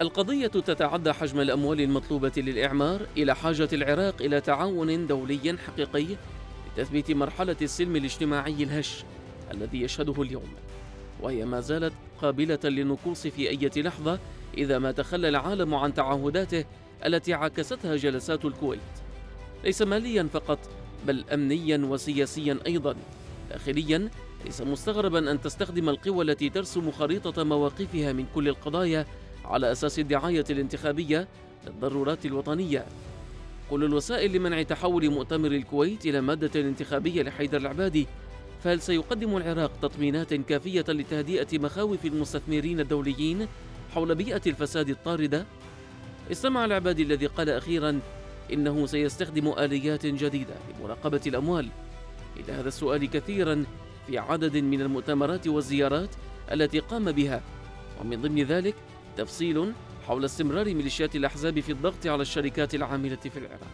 القضية تتعدى حجم الأموال المطلوبة للإعمار إلى حاجة العراق إلى تعاون دولي حقيقي لتثبيت مرحلة السلم الاجتماعي الهش الذي يشهده اليوم. وهي ما زالت قابلة للنكوص في أي لحظة إذا ما تخلى العالم عن تعهداته التي عكستها جلسات الكويت. ليس ماليا فقط بل أمنيا وسياسيا أيضا. داخليا ليس مستغربا أن تستخدم القوى التي ترسم خريطة مواقفها من كل القضايا على أساس الدعاية الانتخابية للضرورات الوطنية كل الوسائل لمنع تحول مؤتمر الكويت إلى مادة انتخابية لحيدر العبادي فهل سيقدم العراق تطمينات كافية لتهدئة مخاوف المستثمرين الدوليين حول بيئة الفساد الطاردة؟ استمع العبادي الذي قال أخيرا إنه سيستخدم آليات جديدة لمراقبة الأموال إلى هذا السؤال كثيرا في عدد من المؤتمرات والزيارات التي قام بها ومن ضمن ذلك تفصيل حول استمرار ميليشيات الأحزاب في الضغط على الشركات العاملة في العراق.